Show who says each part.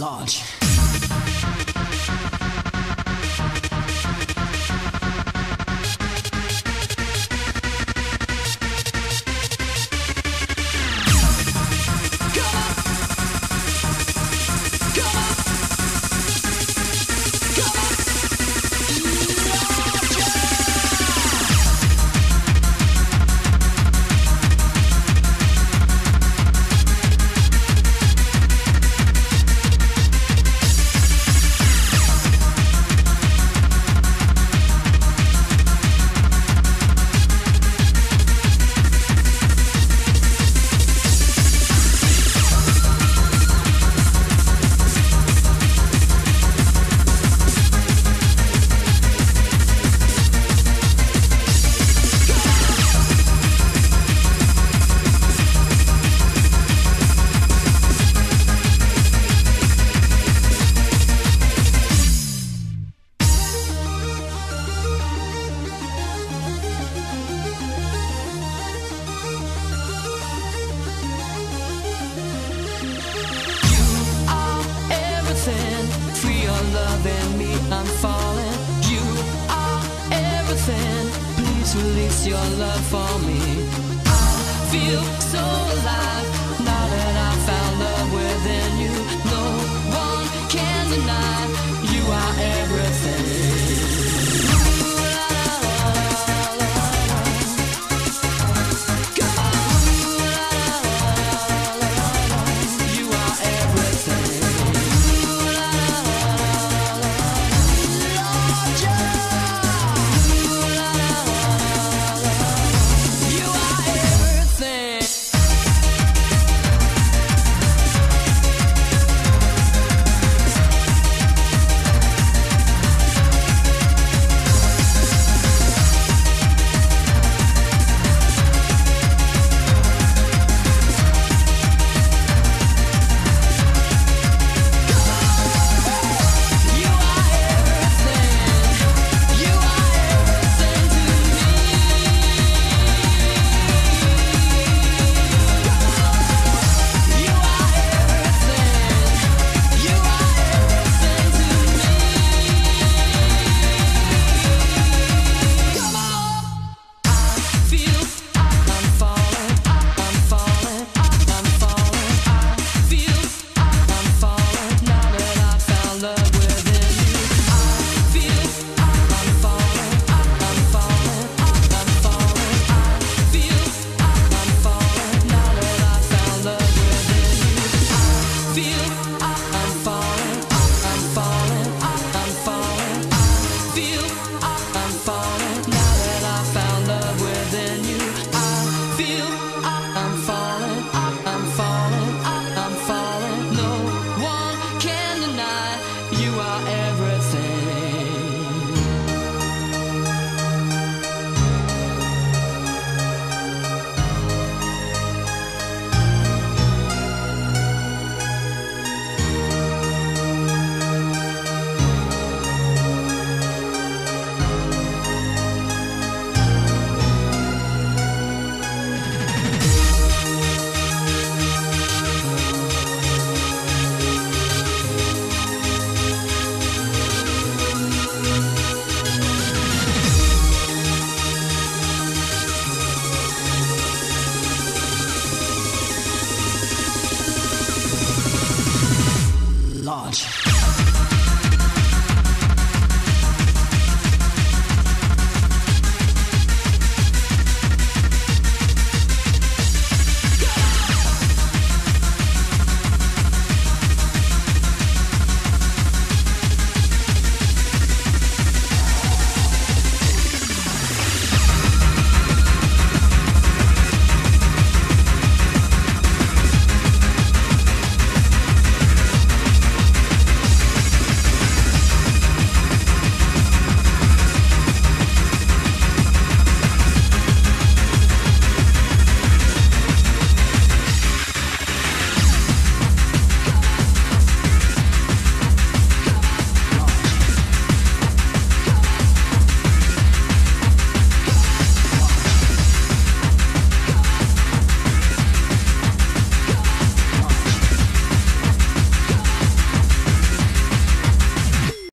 Speaker 1: large.
Speaker 2: everything. Free your love in me, I'm falling. You are everything. Please release your love for me. I feel so alive.
Speaker 1: World.